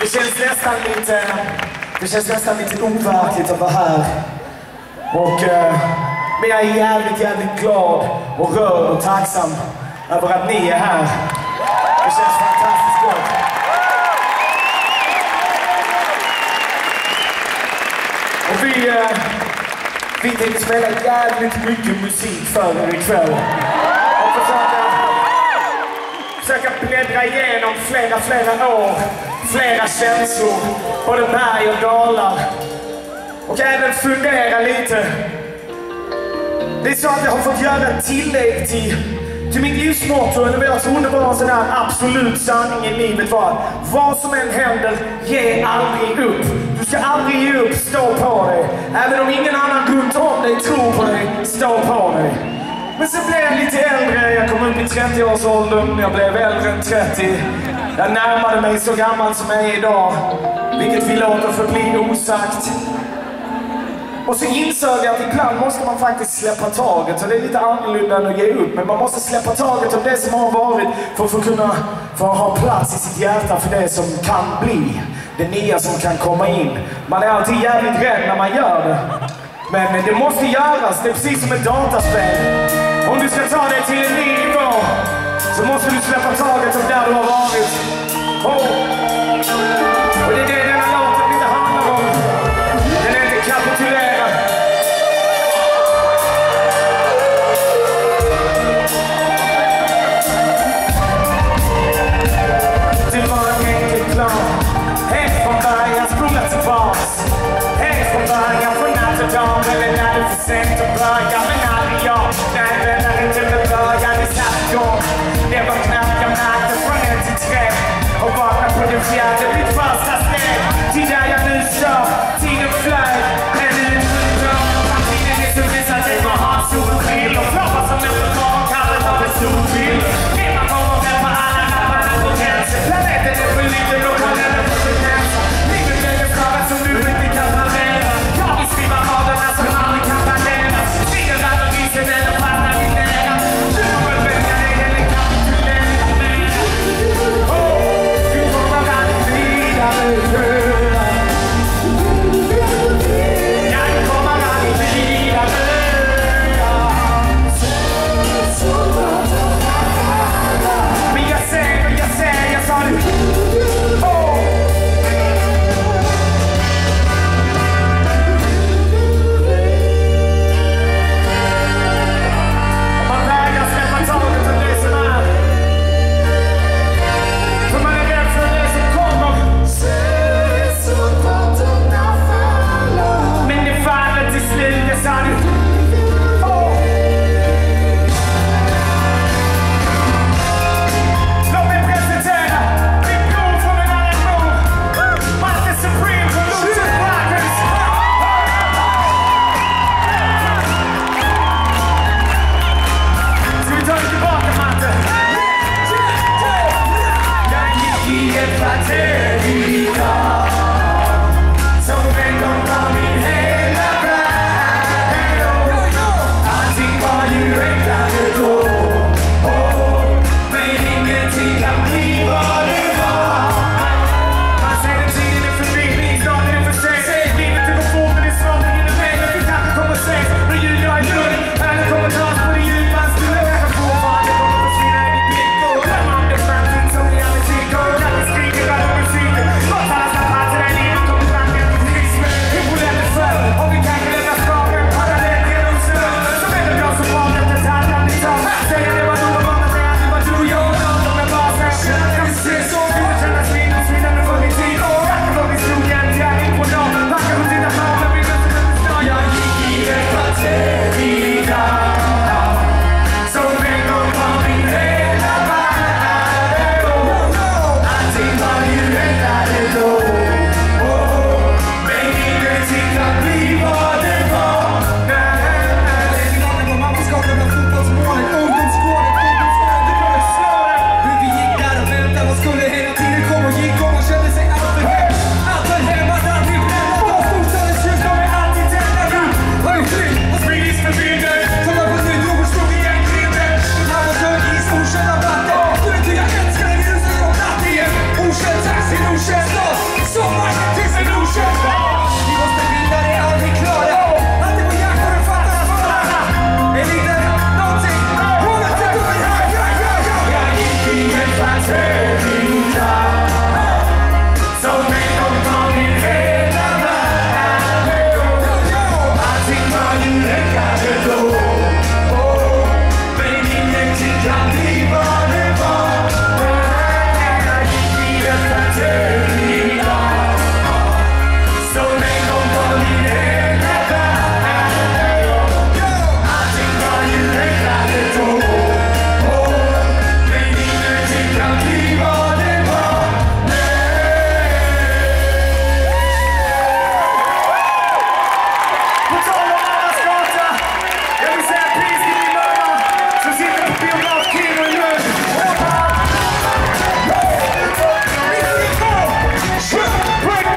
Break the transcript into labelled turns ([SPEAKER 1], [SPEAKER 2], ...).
[SPEAKER 1] Det känns nästan lite, det känns nästan lite overkligt att vara här. Och, eh, men jag är jävligt, jävligt glad och rörd och tacksam över att ni är här. Det känns fantastiskt gott. Och vi, eh, vi tänkte spela jävligt mycket musik för er ikväll. Och försöka, försöka bläddra igenom flera, flera år, flera känslor, både berg och dalar. Och även fundera lite. Det är så att jag har fått göra ett tillägg till, till mitt livsmotto, eller vad jag trodde var en sån här absolut sanning i livet var vad som än händer, ge aldrig upp. Du ska aldrig ge upp, stå på dig. Även om ingen annan runt om dig tror på dig, stå på dig. Men sen blev jag lite äldre, kom upp i 30-årsåldern, jag blev äldre än 30. Jag närmade mig så gammal som jag är idag, vilket vi låter förbli osagt. Och så insåg jag att ibland måste man faktiskt släppa taget. Och det är lite annorlunda än att ge upp. Men man måste släppa taget om det som har varit för att få kunna för att ha plats i sitt hjärta för det som kan bli. Det nya som kan komma in. Man är alltid jävligt rädd när man gör det. Men det måste göras. Det är precis som ett dataspel. Om du ska ta dig till en ny nivå så måste du släppa taget om där du har varit. Oh.